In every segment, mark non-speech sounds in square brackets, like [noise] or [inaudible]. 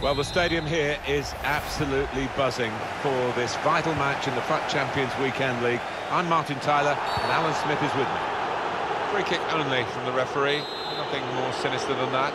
Well, the stadium here is absolutely buzzing for this vital match in the FUT Champions Weekend League. I'm Martin Tyler, and Alan Smith is with me. Free kick only from the referee. Nothing more sinister than that.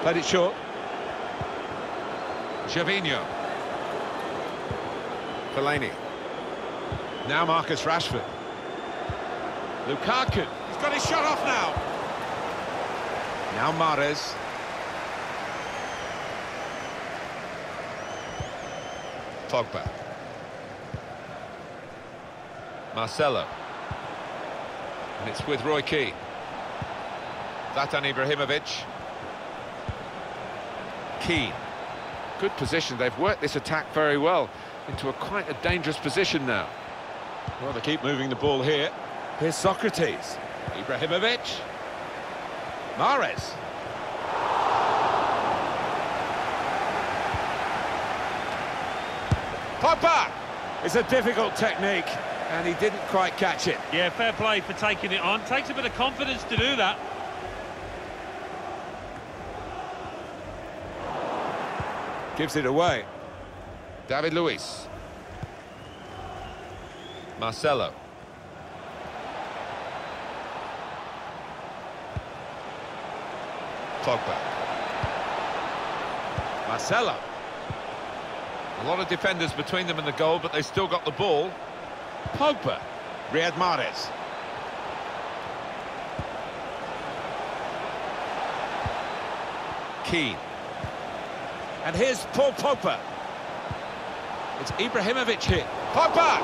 Played it short. Gervinho. Fellaini. Now Marcus Rashford. Lukaku. He's got his shot off now. Now Mahrez. Pogba. Marcelo. And it's with Roy Keane. Zlatan Ibrahimovic. Keane. Good position. They've worked this attack very well into a quite a dangerous position now. Well, they keep moving the ball here. Here's Socrates. Ibrahimovic. Mahrez. Pogba! It's a difficult technique, and he didn't quite catch it. Yeah, fair play for taking it on. Takes a bit of confidence to do that. Gives it away. David Luiz. Marcelo. Pogba. Marcelo. A lot of defenders between them and the goal, but they still got the ball. Pogba. Riyad Mahrez. Keane. And here's Paul Pogba. It's Ibrahimovic here. Pogba!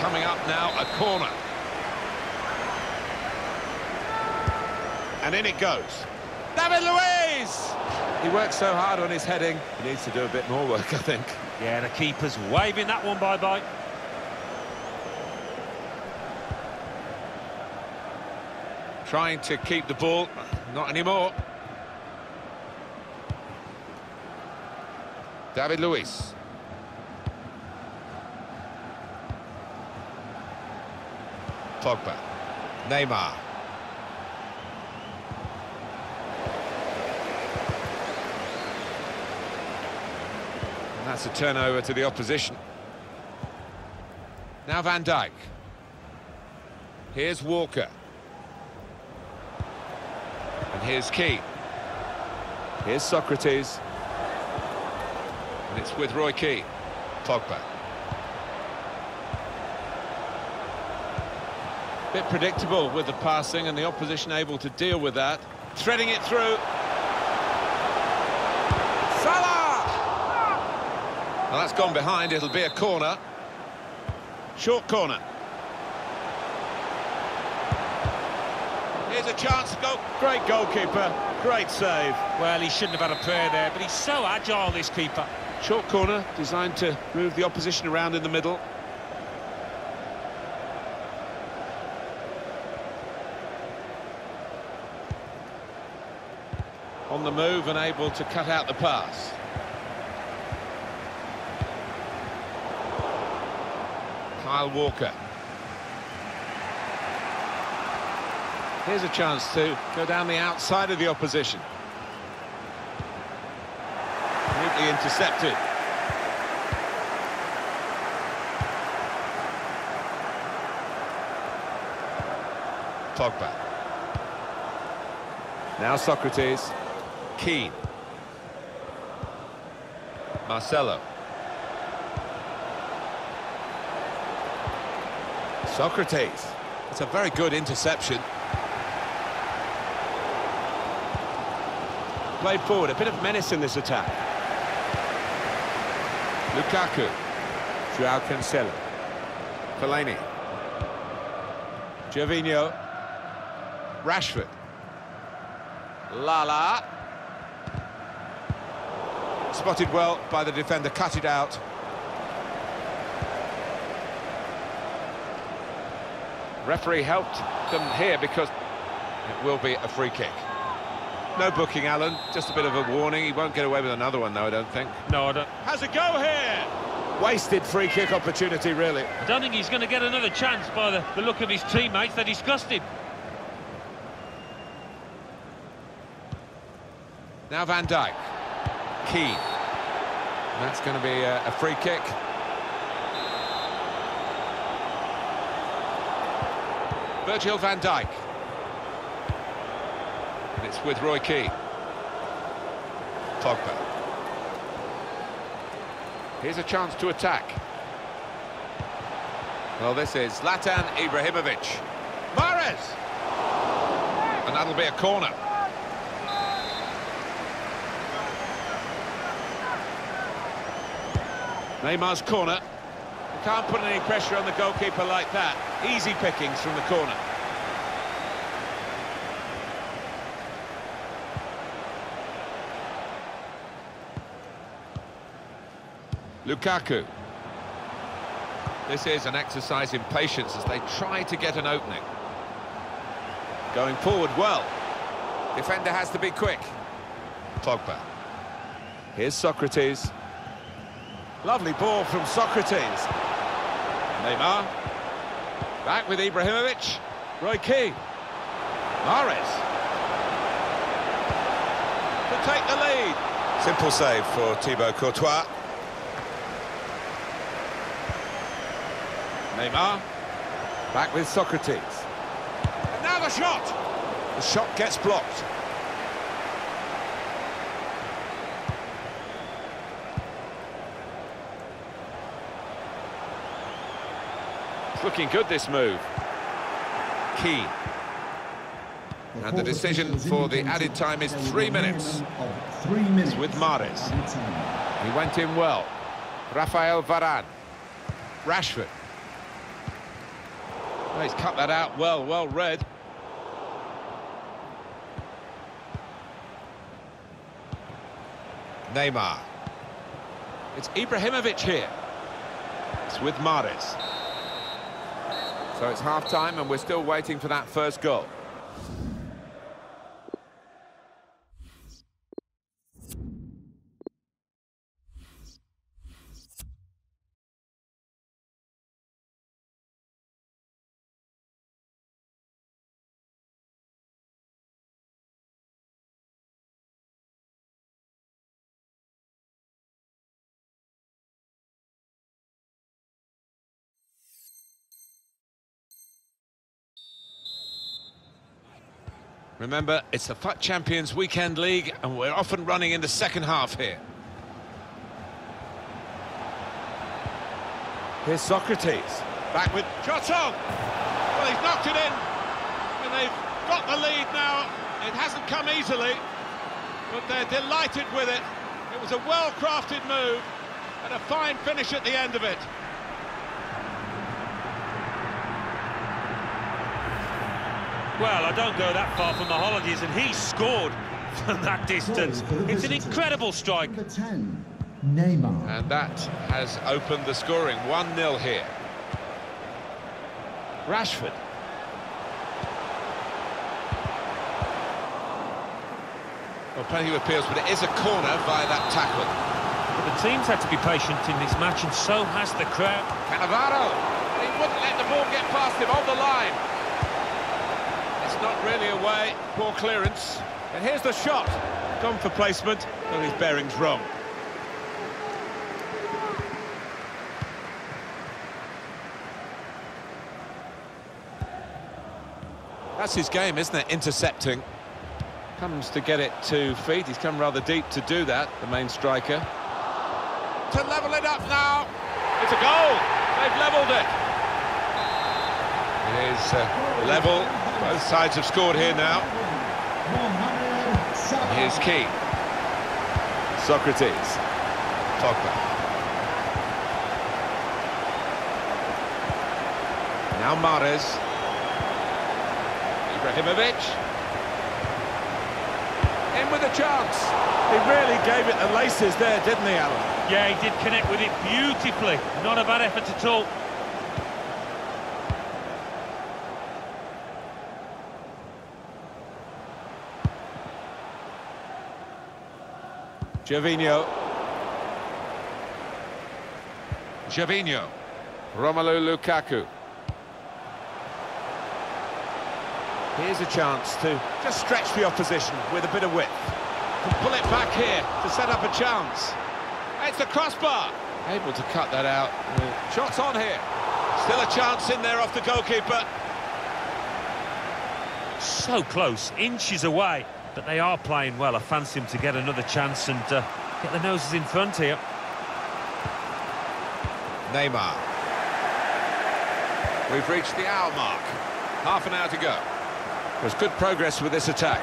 Coming up now, a corner. And in it goes. David Luiz! He works so hard on his heading. He needs to do a bit more work, I think. Yeah, the keeper's waving that one bye-bye. Trying to keep the ball. Not anymore. David Luiz. Pogba. Neymar. That's a turnover to the opposition. Now Van Dijk. Here's Walker. And here's Keane. Here's Socrates. And it's with Roy Keane. Pogba. Bit predictable with the passing and the opposition able to deal with that. Threading it through. Well, that's gone behind. It'll be a corner. Short corner. Here's a chance to go. Great goalkeeper. Great save. Well, he shouldn't have had a prayer there, but he's so agile, this keeper. Short corner designed to move the opposition around in the middle. On the move and able to cut out the pass. Kyle Walker. Here's a chance to go down the outside of the opposition. Neatly intercepted. Pogba. Now Socrates. Keane. Marcelo. Sokratis. It's a very good interception. Played forward, a bit of menace in this attack. Lukaku. Joao Cancelo. Fellaini. Gervinho. Rashford. Lala. Spotted well by the defender, cut it out. Referee helped them here because it will be a free kick. No booking, Alan. Just a bit of a warning. He won't get away with another one, though, I don't think. No, I don't, Has a go here! Wasted free kick opportunity, really. I don't think he's going to get another chance by the, the look of his teammates. They're disgusted. Now Van Dijk. Keane. That's going to be a, a free kick. Virgil van Dijk. And it's with Roy Keane. Pogba. Here's a chance to attack. Well, this is Zlatan Ibrahimovic. Mahrez! And that'll be a corner. Neymar's corner. Can't put any pressure on the goalkeeper like that. Easy pickings from the corner. Lukaku. This is an exercise in patience as they try to get an opening. Going forward well. Defender has to be quick. Pogba. Here's Socrates. Lovely ball from Socrates. Neymar. Back with Ibrahimovic. Roy Keane. Mahrez. To take the lead. Simple save for Thibaut Courtois. Neymar. Back with Socrates. And now the shot. The shot gets blocked. Looking good, this move. Key. And the decision for the added time is three minutes. Three minutes. with time. He went in well. Rafael Varane. Rashford. Oh, he's cut that out well, well read. Neymar. It's Ibrahimovic here. It's with Mahrez. So it's half-time and we're still waiting for that first goal. Remember, it's the FUT Champions Weekend League, and we're off and running in the second half here. Here's Socrates. Back with shot! Well, he's knocked it in, and they've got the lead now. It hasn't come easily, but they're delighted with it. It was a well-crafted move, and a fine finish at the end of it. Well, I don't go that far from the holidays, and he scored [laughs] from that distance. Goal for the It's an incredible strike. Number 10, Neymar. And that has opened the scoring. 1-0 here. Rashford. Well, plenty of appeals, but it is a corner via that tackle. But the team's had to be patient in this match, and so has the crowd. Cannavaro. He wouldn't let the ball get past him on the line. Not really away. Poor clearance. And here's the shot. Gone for placement. Well, his bearing's wrong. That's his game, isn't it? Intercepting. Comes to get it to feet. He's come rather deep to do that, the main striker. To level it up now. It's a goal. They've levelled it. It is uh, level. Both sides have scored here now. Mohamed Salah. Here's Keane. Socrates. Pogba. Now Mahrez. Ibrahimovic. In with a chance. He really gave it the laces there, didn't he, Alan? Yeah, he did connect with it beautifully. Not a bad effort at all. Gervinho. Gervinho. Romelu Lukaku. Here's a chance to just stretch the opposition with a bit of width. Can pull it back here to set up a chance. It's the crossbar. Able to cut that out. Shots on here. Still a chance in there off the goalkeeper. So close, inches away, but they are playing well. I fancy them to get another chance and uh, get the noses in front here. Neymar. We've reached the hour mark. Half an hour to go. There's good progress with this attack.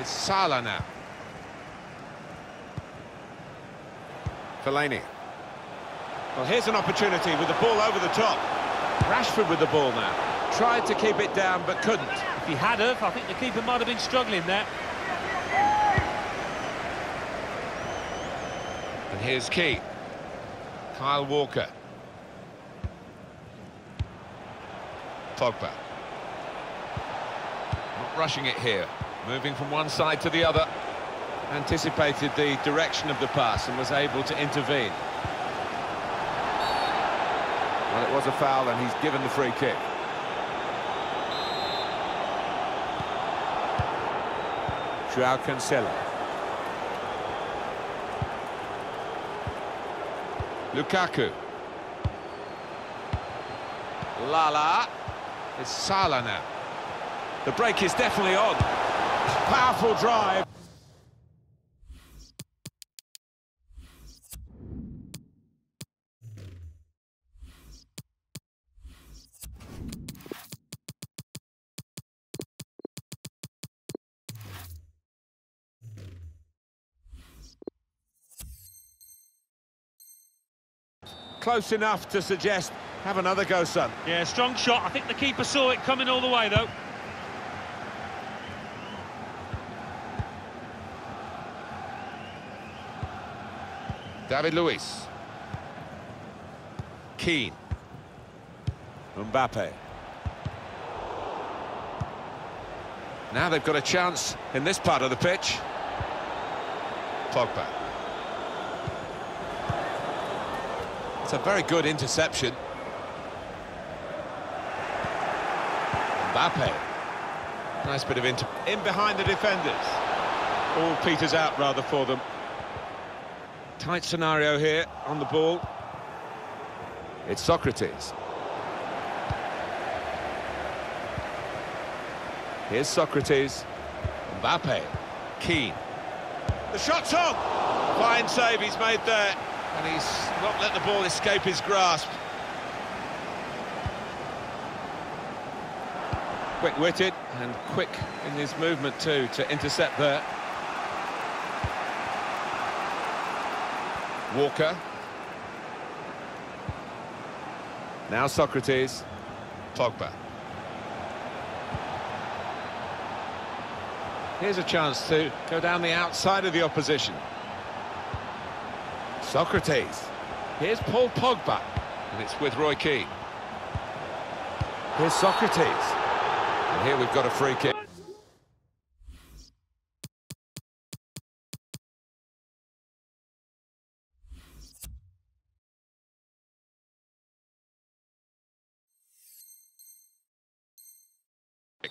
It's Salah now. Fellaini. Well, here's an opportunity with the ball over the top. Rashford with the ball now. Tried to keep it down, but couldn't. If he had have, I think the keeper might have been struggling there. And here's Key. Kyle Walker. Pogba. Not rushing it here. Moving from one side to the other. Anticipated the direction of the pass and was able to intervene. Well, it was a foul and he's given the free kick. Joao Cancelo. Lukaku. Lala. It's Salah now. The break is definitely on. Powerful drive. Close enough to suggest, have another go, son. Yeah, strong shot. I think the keeper saw it coming all the way, though. David Luiz. Keane. Mbappe. Now they've got a chance in this part of the pitch. Pogba. It's a very good interception. Mbappe. Nice bit of inter... In behind the defenders. All peters out rather for them. Tight scenario here on the ball. It's Socrates. Here's Socrates. Mbappe. Keane. The shot's on! Fine save he's made there. And he's not let the ball escape his grasp. Quick-witted and quick in his movement too to intercept there. Walker. Now Socrates. Pogba. Here's a chance to go down the outside of the opposition. Socrates. Here's Paul Pogba. And it's with Roy Keane. Here's Socrates. And here we've got a free kick.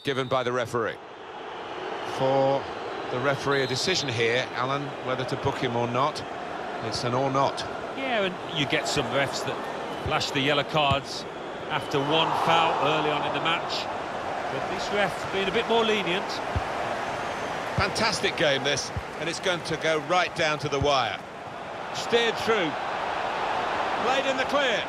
Given by the referee. For the referee, a decision here, Alan, whether to book him or not. It's an or not. Yeah, and you get some refs that flash the yellow cards after one foul early on in the match. But this ref being a bit more lenient. Fantastic game, this, and it's going to go right down to the wire. Steered through. Played in the clear.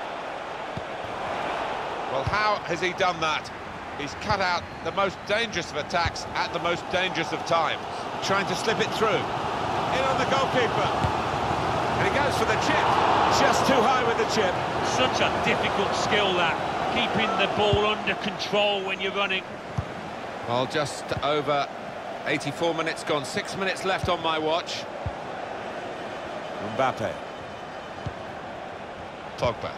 Well, how has he done that? He's cut out the most dangerous of attacks at the most dangerous of times. Trying to slip it through. In on the goalkeeper. And he goes for the chip. Just too high with the chip. Such a difficult skill, that. Keeping the ball under control when you're running. Well, just over 84 minutes gone. Six minutes left on my watch. Mbappe. Pogba.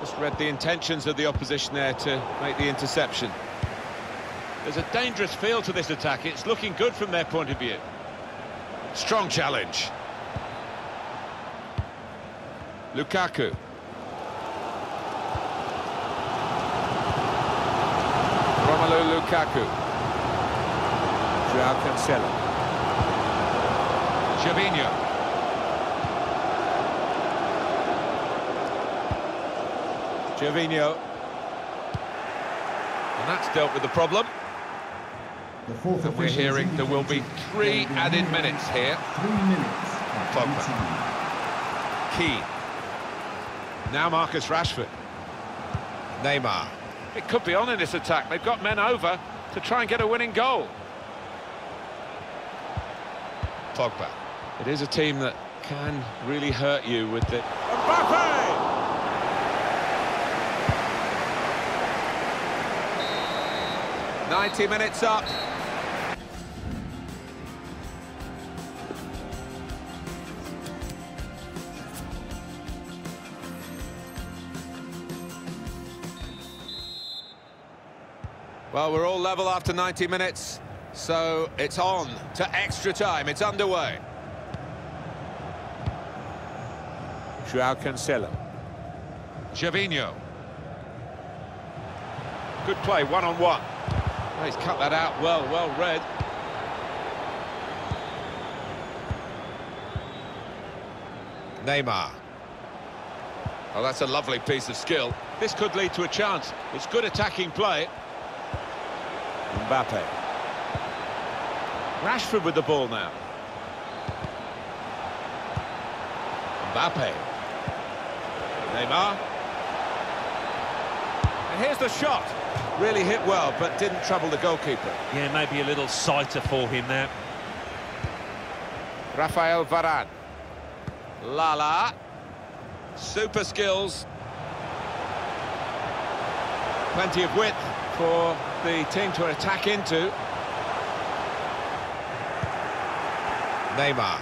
Just read the intentions of the opposition there to make the interception. There's a dangerous feel to this attack. It's looking good from their point of view. Strong challenge. Lukaku. Romelu Lukaku. Joao Cancelo. Gervinho. Gervinho. And that's dealt with the problem. The fourth And we're hearing there will be three there will be added minutes here. Three minutes of Pogba. Keane. Now Marcus Rashford. Neymar. It could be on in this attack. They've got men over to try and get a winning goal. Pogba. It is a team that can really hurt you with the... Mbappe! Ninety minutes up. Level after 90 minutes, so it's on to extra time. It's underway. Joao Cancelo. Gervinho. Good play, one-on-one. Well, he's cut that out well, well read. Neymar. Oh, that's a lovely piece of skill. This could lead to a chance. It's good attacking play. Mbappe. Rashford with the ball now. Mbappe. Neymar. And here's the shot. Really hit well, but didn't trouble the goalkeeper. Yeah, maybe a little sighter for him there. Rafael Varane. Lala. Super skills. Plenty of width for the team to attack into. Neymar.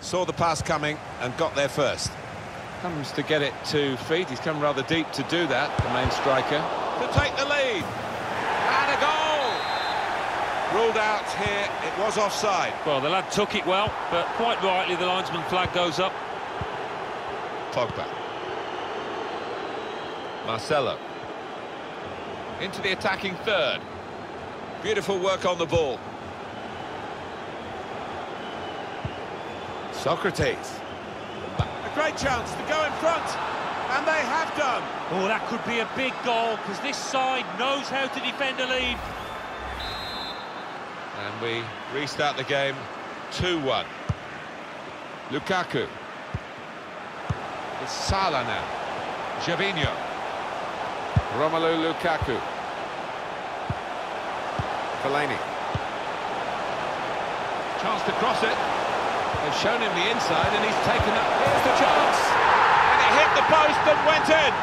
Saw the pass coming and got there first. Comes to get it to feet. He's come rather deep to do that, the main striker. To take the lead. And a goal! Ruled out here, it was offside. Well, the lad took it well, but quite rightly the linesman flag goes up. Pogba. Marcelo. Into the attacking third. Beautiful work on the ball. Socrates. A great chance to go in front, and they have done. Oh, that could be a big goal, because this side knows how to defend a lead. And we restart the game 2-1. Lukaku. It's Salah now. Gervinho. Romelu Lukaku. Fellaini. Chance to cross it. They've shown him the inside and he's taken up. Here's the chance. And it hit the post and went in.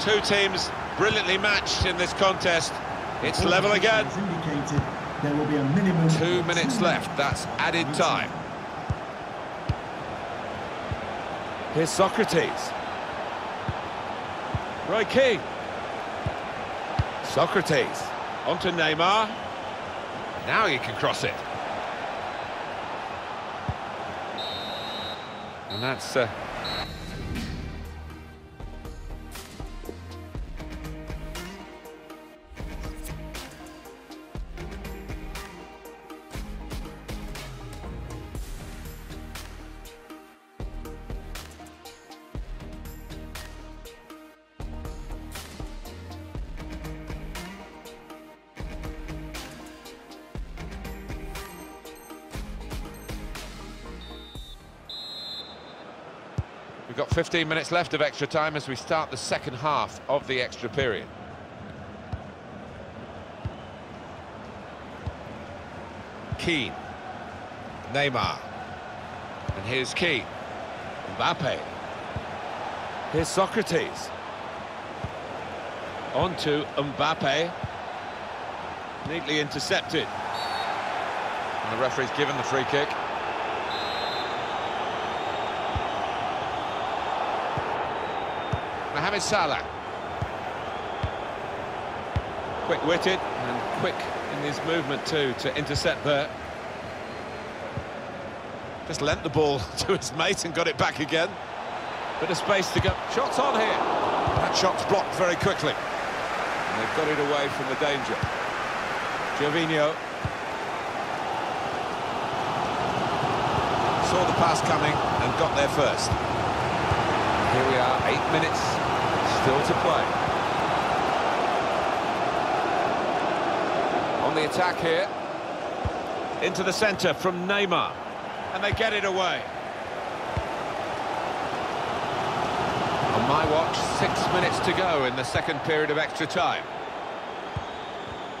Two teams brilliantly matched in this contest. It's level again. there will be a minimum Two minutes left. That's added time. Here's Socrates. Roy Keane. Socrates. Onto Neymar. Now he can cross it. And that's uh, We've got 15 minutes left of extra time as we start the second half of the extra period. Keane. Neymar. And here's Keane. Mbappe. Here's Socrates. On to Mbappe. Neatly intercepted. And the referee's given the free kick. Mohamed Salah. Quick-witted and quick in his movement too to intercept there. Just lent the ball [laughs] to his mate and got it back again. Bit of space to go. Shots on here. That shot's blocked very quickly. And they've got it away from the danger. Gervinho. Saw the pass coming and got there first. Here we are, eight minutes still to play. On the attack here. Into the centre from Neymar. And they get it away. On my watch, six minutes to go in the second period of extra time.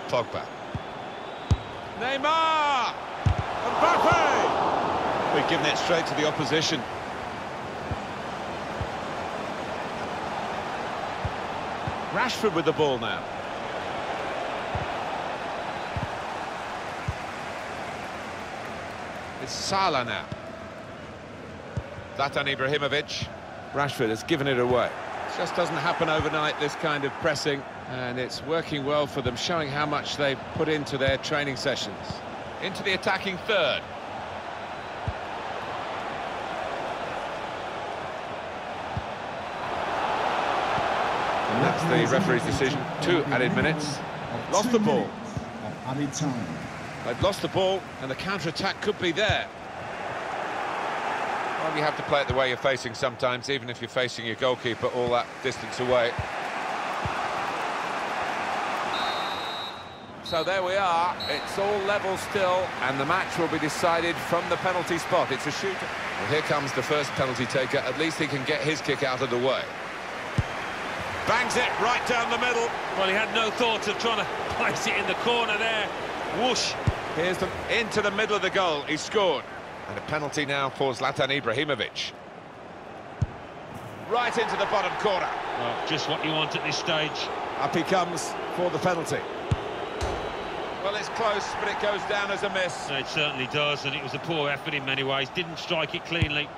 Pogba. Neymar! Mbappe! We've given it straight to the opposition. Rashford with the ball now. It's Salah now. Zlatan Ibrahimovic. Rashford has given it away. It just doesn't happen overnight, this kind of pressing, and it's working well for them, showing how much they've put into their training sessions. Into the attacking third. That's the referee's decision. Two added minutes. Lost the ball. Added time. They've lost the ball, and the counter-attack could be there. Well, you have to play it the way you're facing sometimes, even if you're facing your goalkeeper all that distance away. So there we are, it's all level still, and the match will be decided from the penalty spot. It's a shooter. Well, here comes the first penalty taker. At least he can get his kick out of the way. Bangs it right down the middle. Well, he had no thought of trying to [laughs] place it in the corner there. Whoosh. Here's the into the middle of the goal. He scored. And a penalty now for Zlatan Ibrahimovic. Right into the bottom corner. Well, just what you want at this stage. Up he comes for the penalty. Well, it's close, but it goes down as a miss. It certainly does, and it was a poor effort in many ways. Didn't strike it cleanly.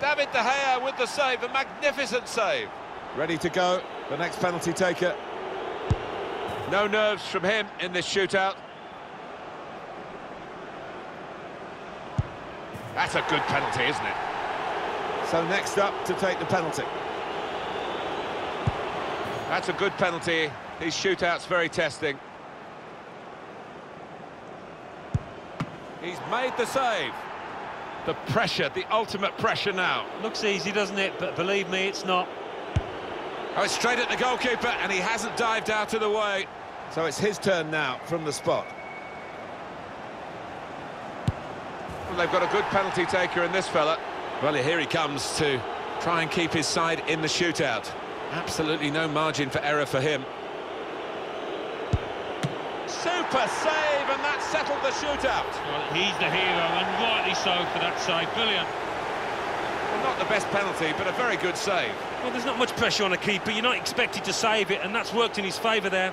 David De Gea with the save, a magnificent save. Ready to go, the next penalty taker. No nerves from him in this shootout. That's a good penalty, isn't it? So next up to take the penalty. That's a good penalty. These shootouts very testing. He's made the save. The pressure, the ultimate pressure now. Looks easy, doesn't it? But believe me, it's not. Oh, it's straight at the goalkeeper, and he hasn't dived out of the way. So it's his turn now from the spot. Well, they've got a good penalty taker in this fella. Well, here he comes to try and keep his side in the shootout. Absolutely no margin for error for him. Super save, and that settled the shootout. Well, he's the hero, and rightly so for that save. Brilliant. Not the best penalty, but a very good save. Well, there's not much pressure on a keeper. You're not expected to save it, and that's worked in his favour there.